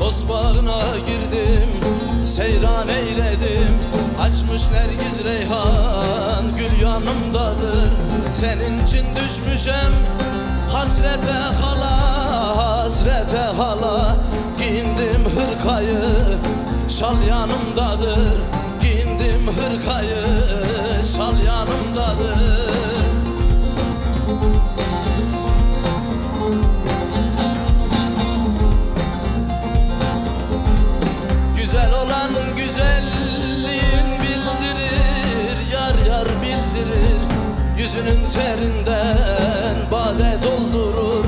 Dost bağına girdim, seyran eyledim. Açmış nergiz reyhan, gül yanımdadır Senin için düşmüşem hasrete hala, hasrete hala. Giyindim hırkayı, şal yanımdadır. Giyindim hırkayı, Yüzünün terinden bade doldurur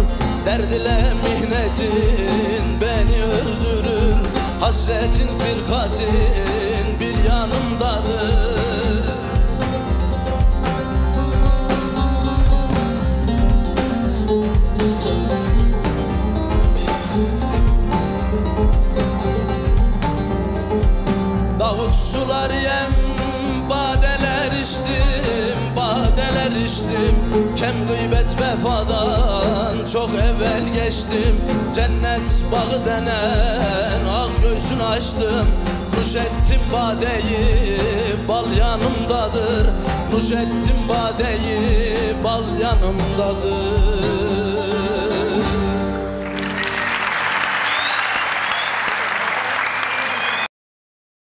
Derd ile mihnetin beni öldürür Hasretin firkatin bir yanımdadır. Davut sular yem badeler içtim Kem gıybet vefadan çok evvel geçtim. Cennet bağı denen ağ göğsünü açtım. Nuş ettim badeyi bal yanımdadır. Nuş ettim badeyi bal yanımdadır